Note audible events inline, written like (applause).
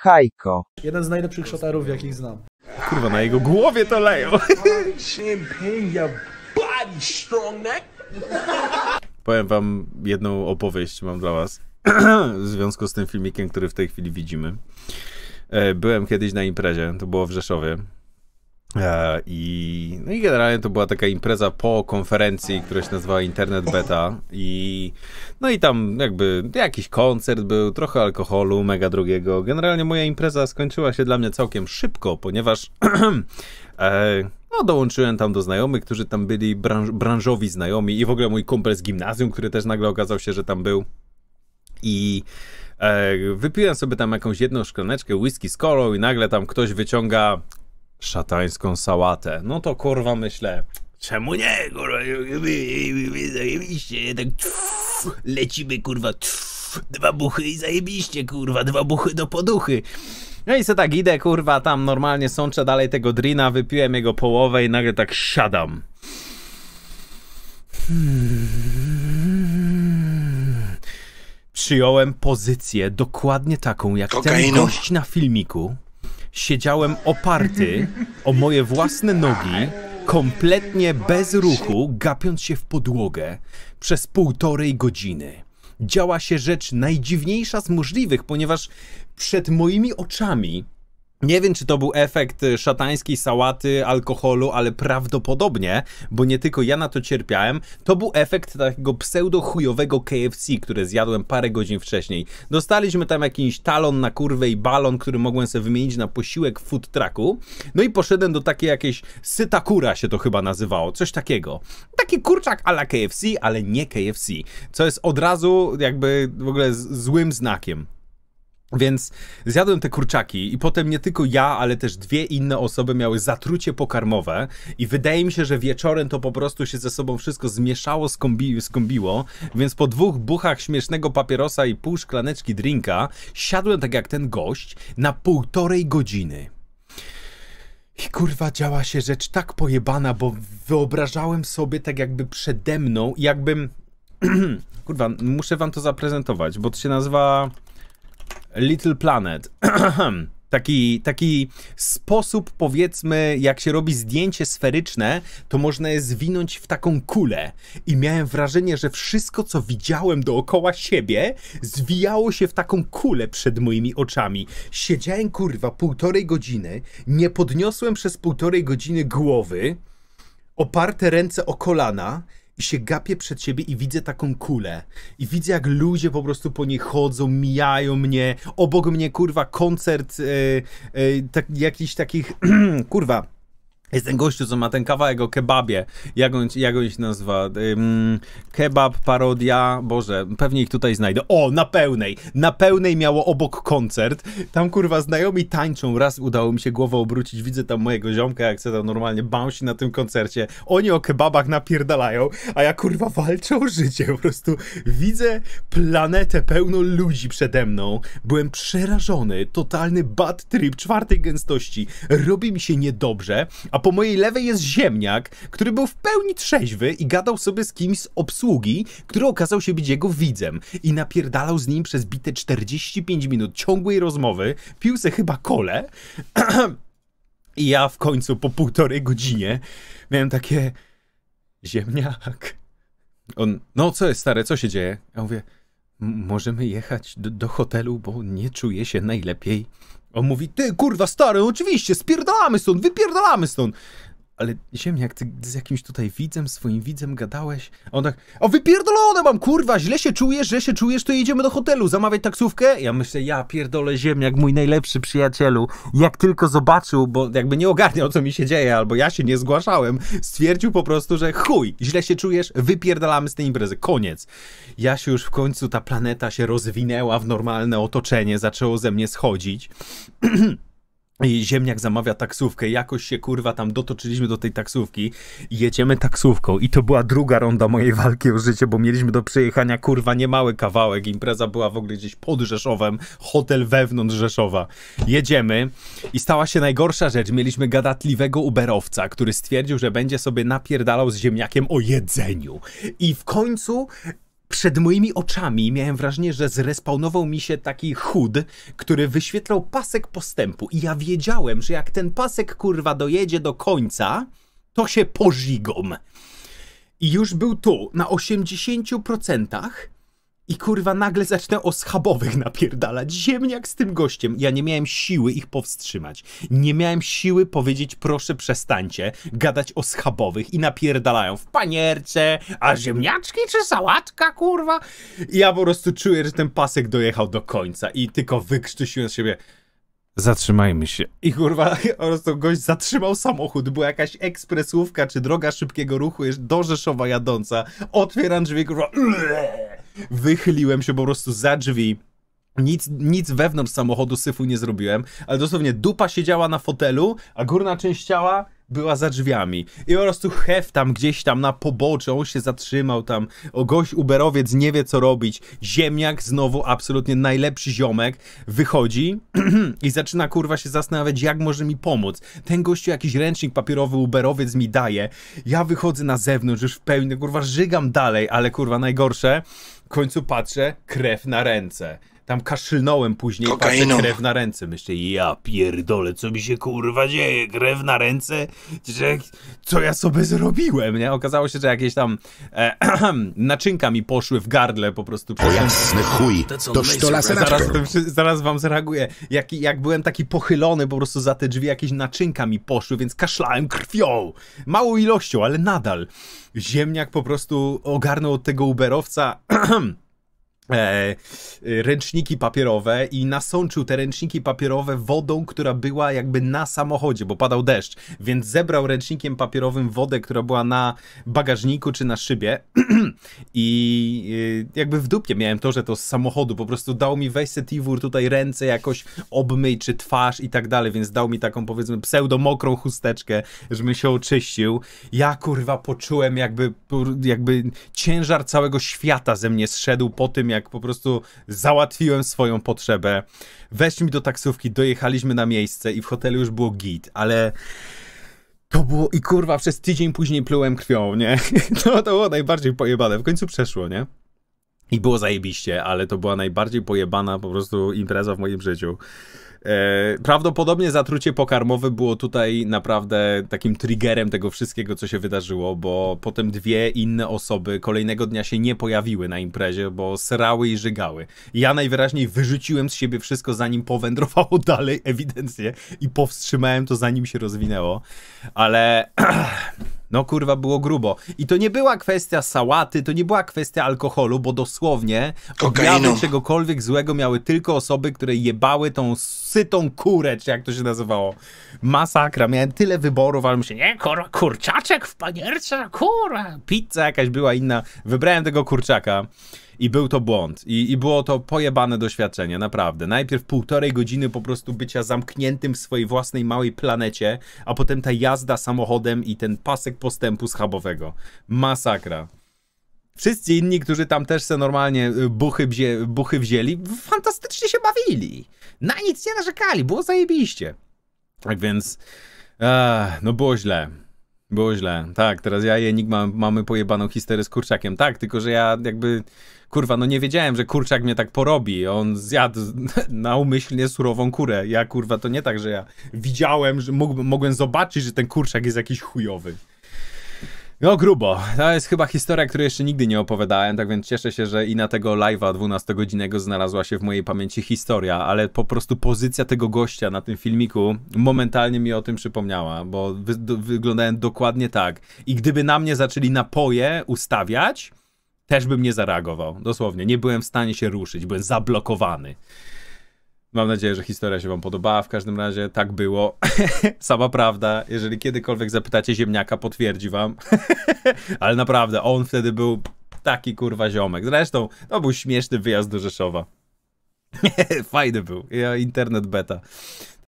Hajko. Jeden z najlepszych szotarów, jakich znam. Kurwa, na jego głowie to leją. Champagne, your body strong neck. Powiem wam jedną opowieść mam dla was (clears throat) w związku z tym filmikiem, który w tej chwili widzimy. E, Byłem kiedyś na imprezie, to było w Rzeszowie. E, I, no i generalnie to była taka impreza po konferencji, która się nazywała Internet Beta i no i tam jakby jakiś koncert był, trochę alkoholu, mega drogiego. Generalnie moja impreza skończyła się dla mnie całkiem szybko, ponieważ (clears throat) e, no dołączyłem tam do znajomych, którzy tam byli, branż, branżowi znajomi i w ogóle mój kumpel z gimnazjum, który też nagle okazał się, że tam był. I e, wypiłem sobie tam jakąś jedną szklaneczkę whisky z kolą i nagle tam ktoś wyciąga szatańską sałatę. No to kurwa myślę, czemu nie, kurwa, zajebiście, tak tf, lecimy, kurwa, tf, dwa buchy i zajebiście, kurwa, dwa buchy do poduchy. No i se tak idę, kurwa, tam normalnie sączę dalej tego drina, wypiłem jego połowę i nagle tak siadam. Przyjąłem pozycję dokładnie taką, jak ten Kokainą. gość na filmiku. Siedziałem oparty o moje własne nogi, kompletnie bez ruchu, gapiąc się w podłogę przez półtorej godziny. Działa się rzecz najdziwniejsza z możliwych, ponieważ przed moimi oczami nie wiem, czy to był efekt y, szatańskiej sałaty, alkoholu, ale prawdopodobnie, bo nie tylko ja na to cierpiałem, to był efekt takiego pseudo-chujowego KFC, które zjadłem parę godzin wcześniej. Dostaliśmy tam jakiś talon na kurwę i balon, który mogłem sobie wymienić na posiłek w food trucku. No i poszedłem do takiej jakiejś sytakura się to chyba nazywało, coś takiego. Taki kurczak a la KFC, ale nie KFC, co jest od razu jakby w ogóle złym znakiem. Więc zjadłem te kurczaki i potem nie tylko ja, ale też dwie inne osoby miały zatrucie pokarmowe i wydaje mi się, że wieczorem to po prostu się ze sobą wszystko zmieszało, skombi skombiło, więc po dwóch buchach śmiesznego papierosa i pół szklaneczki drinka siadłem tak jak ten gość na półtorej godziny. I kurwa działa się rzecz tak pojebana, bo wyobrażałem sobie tak jakby przede mną, jakbym... (clears throat) kurwa, muszę wam to zaprezentować, bo to się nazywa... Little Planet. (clears throat) Taki, taki sposób, powiedzmy, jak się robi zdjęcie sferyczne, to można je zwinąć w taką kulę. I miałem wrażenie, że wszystko, co widziałem dookoła siebie, zwijało się w taką kulę przed moimi oczami. Siedziałem, kurwa, półtorej godziny, nie podniosłem przez półtorej godziny głowy, oparte ręce o kolana się gapię przed siebie i widzę taką kulę. I widzę, jak ludzie po prostu po niej chodzą, mijają mnie. Obok mnie, kurwa, koncert e, e, tak, jakichś takich, (clears throat) kurwa, jest ten gościu, co ma ten kawałek o kebabie. Jak on, jak on się nazywa? Kebab, parodia. Boże, pewnie ich tutaj znajdę. O, na pełnej. Na pełnej miało obok koncert. Tam kurwa znajomi tańczą. Raz udało mi się głowę obrócić. Widzę tam mojego ziomka, jak se tam normalnie bouncy na tym koncercie. Oni o kebabach napierdalają, a ja kurwa walczę o życie. Po prostu widzę planetę pełną ludzi przede mną. Byłem przerażony. Totalny bad trip czwartej gęstości. Robi mi się niedobrze, a po mojej lewej jest ziemniak, który był w pełni trzeźwy i gadał sobie z kimś z obsługi, który okazał się być jego widzem i napierdalał z nim przez bite 45 minut ciągłej rozmowy, pił se chyba kole (clears throat) i ja w końcu po półtorej godzinie miałem takie ziemniak. On, no co jest stare, co się dzieje? Ja mówię, "M- możemy jechać do, do hotelu, bo nie czuję się najlepiej. On mówi, ty kurwa stary, oczywiście, spierdalamy stąd, wypierdalamy stąd. Ale ziemniak, ty z jakimś tutaj widzem, swoim widzem gadałeś? A on tak, a wypierdolone mam, kurwa, źle się czujesz, źle się czujesz, to jedziemy do hotelu, zamawiać taksówkę? Ja myślę, ja pierdolę ziemniak, mój najlepszy przyjacielu. Jak tylko zobaczył, bo jakby nie ogarniał, co mi się dzieje, albo ja się nie zgłaszałem, stwierdził po prostu, że chuj, źle się czujesz, wypierdalamy z tej imprezy, koniec. Ja się już w końcu, ta planeta się rozwinęła w normalne otoczenie, zaczęło ze mnie schodzić. (clears throat) Ziemniak zamawia taksówkę, jakoś się kurwa tam dotoczyliśmy do tej taksówki. Jedziemy taksówką. I to była druga ronda mojej walki o życie, bo mieliśmy do przejechania kurwa niemały kawałek, impreza była w ogóle gdzieś pod Rzeszowem, hotel wewnątrz Rzeszowa. Jedziemy i stała się najgorsza rzecz, mieliśmy gadatliwego uberowca, który stwierdził, że będzie sobie napierdalał z ziemniakiem o jedzeniu. I w końcu przed moimi oczami miałem wrażenie, że zrespawnował mi się taki chód, który wyświetlał pasek postępu. I ja wiedziałem, że jak ten pasek kurwa dojedzie do końca, to się pożigom. I już był tu, na 80%. I kurwa nagle zacznę o schabowych napierdalać. Ziemniak z tym gościem. Ja nie miałem siły ich powstrzymać. Nie miałem siły powiedzieć proszę przestańcie gadać o schabowych i napierdalają w panierce, a ziemniaczki czy sałatka kurwa? I ja po prostu czuję, że ten pasek dojechał do końca i tylko wykrztusiłem z siebie Zatrzymajmy się. I kurwa, (laughs) po prostu gość zatrzymał samochód, była jakaś ekspresówka czy droga szybkiego ruchu do Rzeszowa jadąca. Otwieram drzwi, kurwa, wychyliłem się po prostu za drzwi. Nic, nic wewnątrz samochodu syfu nie zrobiłem, ale dosłownie dupa siedziała na fotelu, a górna część ciała była za drzwiami. I po prostu hef tam gdzieś tam na poboczu, on się zatrzymał tam, o gość uberowiec nie wie co robić, ziemniak znowu absolutnie najlepszy ziomek wychodzi (clears throat) i zaczyna kurwa się zastanawiać jak może mi pomóc. Ten gościu jakiś ręcznik papierowy uberowiec mi daje, ja wychodzę na zewnątrz już w pełni, kurwa żygam dalej, ale kurwa najgorsze, w końcu patrzę, krew na ręce. Tam kaszylnąłem później, Kokainą. patrzę krew na ręce. Myślę, ja pierdolę, co mi się kurwa dzieje? Krew na ręce? Że, co ja sobie zrobiłem, nie? Okazało się, że jakieś tam e, (clears throat) naczynka mi poszły w gardle po prostu. O jasny chuj, toż to Zaraz, zaraz wam zareaguję. Jak, jak byłem taki pochylony po prostu za te drzwi, jakieś naczynka mi poszły, więc kaszlałem krwią. Małą ilością, ale nadal. Ziemniak po prostu ogarnął od tego uberowca (clears throat) e, ręczniki papierowe i nasączył te ręczniki papierowe wodą, która była jakby na samochodzie, bo padał deszcz, więc zebrał ręcznikiem papierowym wodę, która była na bagażniku czy na szybie. (clears throat) I e, jakby w dupie miałem to, że to z samochodu. Po prostu dał mi weź se tutaj ręce jakoś obmyj czy twarz i tak dalej, więc dał mi taką powiedzmy pseudo mokrą chusteczkę, żebym się oczyścił. Ja kurwa poczułem jakby, jakby ciężar całego świata ze mnie zszedł po tym, jak po prostu załatwiłem swoją potrzebę. Weszli mi do taksówki, dojechaliśmy na miejsce i w hotelu już było git, ale to było i kurwa przez tydzień później plułem krwią, nie? (laughs) No to było najbardziej pojebane. W końcu przeszło, nie? I było zajebiście, ale to była najbardziej pojebana po prostu impreza w moim życiu. E, prawdopodobnie zatrucie pokarmowe było tutaj naprawdę takim triggerem tego wszystkiego, co się wydarzyło, bo potem dwie inne osoby kolejnego dnia się nie pojawiły na imprezie, bo srały i żygały. Ja najwyraźniej wyrzuciłem z siebie wszystko, zanim powędrowało (laughs) dalej, ewidentnie, i powstrzymałem to, zanim się rozwinęło. Ale (clears throat) no kurwa, było grubo. I to nie była kwestia sałaty, to nie była kwestia alkoholu, bo dosłownie objawy czegokolwiek złego miały tylko osoby, które jebały tą sytą kurę, czy jak to się nazywało. Masakra, miałem tyle wyborów, ale myślę, nie, kurwa, kurczaczek w panierce, kurwa. Pizza jakaś była inna. Wybrałem tego kurczaka. I był to błąd. I, I było to pojebane doświadczenie, naprawdę. Najpierw półtorej godziny po prostu bycia zamkniętym w swojej własnej małej planecie, a potem ta jazda samochodem i ten pasek postępu schabowego. Masakra. Wszyscy inni, którzy tam też se normalnie y, buchy, wzię, buchy wzięli, fantastycznie się bawili. Na nic nie narzekali, było zajebiście. Tak więc, ech, no było źle. Było źle. Tak, teraz ja i Enigma mamy pojebaną histerię z kurczakiem. Tak, tylko że ja jakby, kurwa, no nie wiedziałem, że kurczak mnie tak porobi. On zjadł (laughs) naumyślnie surową kurę. Ja, kurwa, to nie tak, że ja widziałem, że mógł, mogłem zobaczyć, że ten kurczak jest jakiś chujowy. No grubo. To jest chyba historia, której jeszcze nigdy nie opowiadałem, tak więc cieszę się, że i na tego live'a 12-godzinnego znalazła się w mojej pamięci historia, ale po prostu pozycja tego gościa na tym filmiku momentalnie mi o tym przypomniała, bo wy, wyglądałem dokładnie tak. I gdyby na mnie zaczęli napoje ustawiać, też bym nie zareagował. Dosłownie. Nie byłem w stanie się ruszyć, byłem zablokowany. Mam nadzieję, że historia się wam podobała. W każdym razie tak było. (laughs) Sama prawda. Jeżeli kiedykolwiek zapytacie ziemniaka, potwierdzi wam. (laughs) Ale naprawdę, on wtedy był taki kurwa ziomek. Zresztą, to był śmieszny wyjazd do Rzeszowa. (laughs) Fajny był. Internet beta.